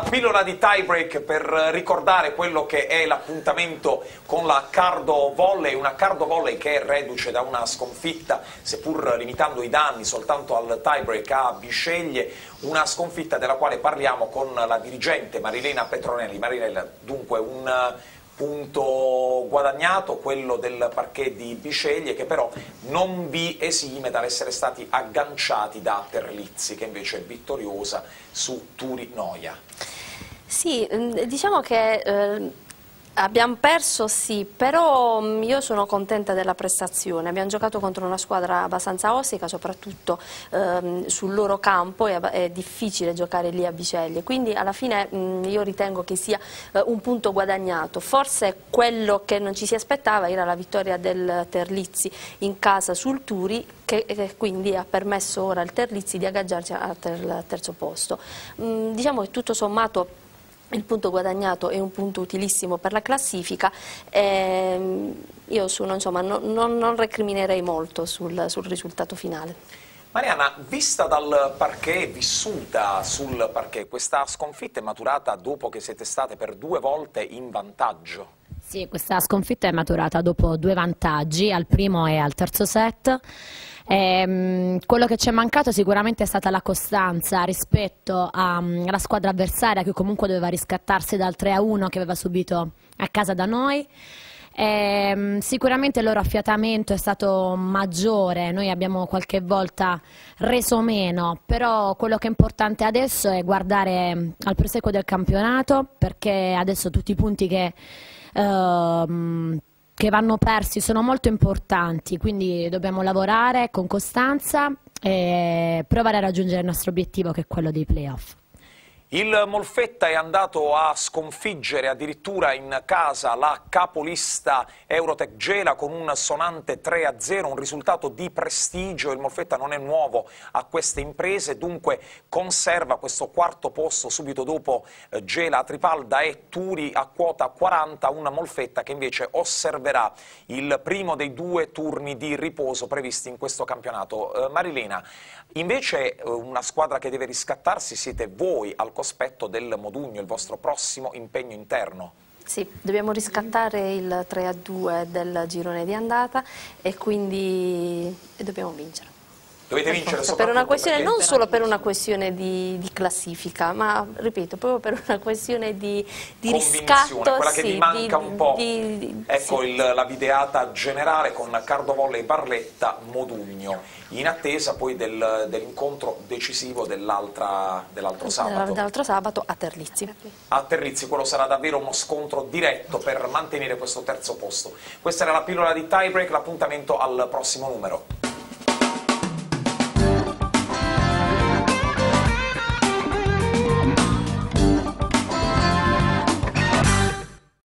La pillola di tiebreak per ricordare quello che è l'appuntamento con la Cardo Volley, una Cardo Volley che è reduce da una sconfitta, seppur limitando i danni soltanto al tiebreak a Bisceglie, una sconfitta della quale parliamo con la dirigente Marilena Petronelli. Marilena, dunque un punto guadagnato, quello del parquet di Bisceglie, che però non vi esime dall'essere stati agganciati da Terlizzi, che invece è vittoriosa su Turi Noia. Sì, mm, diciamo che... Eh Abbiamo perso sì, però mm, io sono contenta della prestazione, abbiamo giocato contro una squadra abbastanza ostica, soprattutto ehm, sul loro campo, è, è, difficile giocare lì a Biceglie, quindi alla fine mh, mm, io ritengo che sia eh, un punto guadagnato, forse quello che non ci si aspettava era la vittoria del Terlizzi in casa sul Turi, che, quindi ha permesso ora al Terlizzi di agganciarsi al ter, terzo posto. Diciamo che tutto sommato il punto guadagnato è un punto utilissimo per la classifica e io su, insomma, non, non, non, recriminerei molto sul, sul, risultato finale. Mariana, vista dal parquet, vissuta sul parquet, questa sconfitta è maturata dopo che siete state per due volte in vantaggio? Sì, questa sconfitta è maturata dopo due vantaggi, al primo e al terzo set. Ehm, quello che ci è mancato sicuramente è stata la costanza rispetto mm, alla squadra avversaria che comunque doveva riscattarsi dal 3-1 che aveva subito a casa da noi. Eh, sicuramente il loro affiatamento è stato maggiore, noi abbiamo qualche volta reso meno, però quello che è importante adesso è guardare mm, al proseguo del campionato perché adesso tutti i punti che eh, che vanno persi sono molto importanti, quindi dobbiamo lavorare con costanza e provare a raggiungere il nostro obiettivo che è quello dei playoff. Il Molfetta è andato a sconfiggere addirittura in casa la capolista Eurotech Gela con un sonante 3-0, un risultato di prestigio. Il Molfetta non è nuovo a queste imprese, dunque conserva questo quarto posto subito dopo eh, Gela, Tripalda e Turi a quota 40, una Molfetta che invece osserverà il primo dei due turni di riposo previsti in questo campionato. Eh, Marilena, invece eh, una squadra che deve riscattarsi siete voi al cospetto del Modugno, il vostro prossimo impegno interno. Sì, dobbiamo riscattare il 3 a 2 del girone di andata e quindi dobbiamo vincere. Dovete vincere per una questione, non solo per una questione di, di, classifica, ma ripeto, proprio per una questione di, di riscatto. Quella che sì, vi manca un po'. Di, ecco sì. il, la videata generale con Cardo Volle e Barletta Modugno, in attesa poi del, dell'incontro decisivo dell'altro dell sabato. Dell'altro sabato a Terlizzi. A Terlizzi, quello sarà davvero uno scontro diretto per mantenere questo terzo posto. Questa era la pillola di tiebreak, l'appuntamento al prossimo numero.